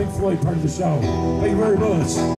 Pink Floyd part of the show. Thank you very much.